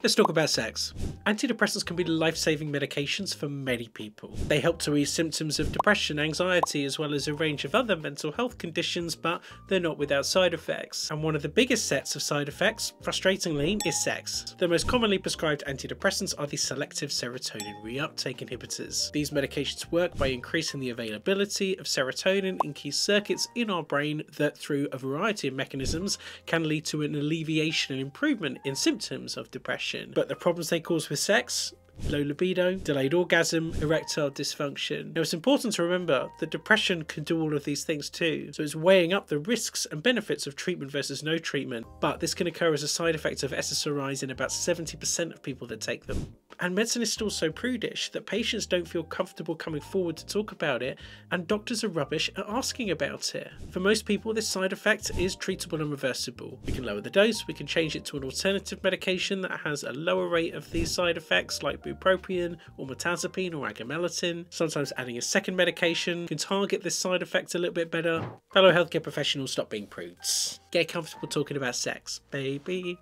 Let's talk about sex. Antidepressants can be life-saving medications for many people. They help to ease symptoms of depression, anxiety, as well as a range of other mental health conditions, but they're not without side effects. And one of the biggest sets of side effects, frustratingly, is sex. The most commonly prescribed antidepressants are the selective serotonin reuptake inhibitors. These medications work by increasing the availability of serotonin in key circuits in our brain that, through a variety of mechanisms, can lead to an alleviation and improvement in symptoms of depression but the problems they cause with sex low libido, delayed orgasm, erectile dysfunction. Now it's important to remember that depression can do all of these things too, so it's weighing up the risks and benefits of treatment versus no treatment, but this can occur as a side effect of SSRIs in about 70% of people that take them. And medicine is still so prudish that patients don't feel comfortable coming forward to talk about it, and doctors are rubbish at asking about it. For most people, this side effect is treatable and reversible. We can lower the dose, we can change it to an alternative medication that has a lower rate of these side effects, like bupropion or mirtazapine or agomelatine. Sometimes adding a second medication can target this side effect a little bit better. Fellow healthcare professionals, stop being prudes. Get comfortable talking about sex, baby.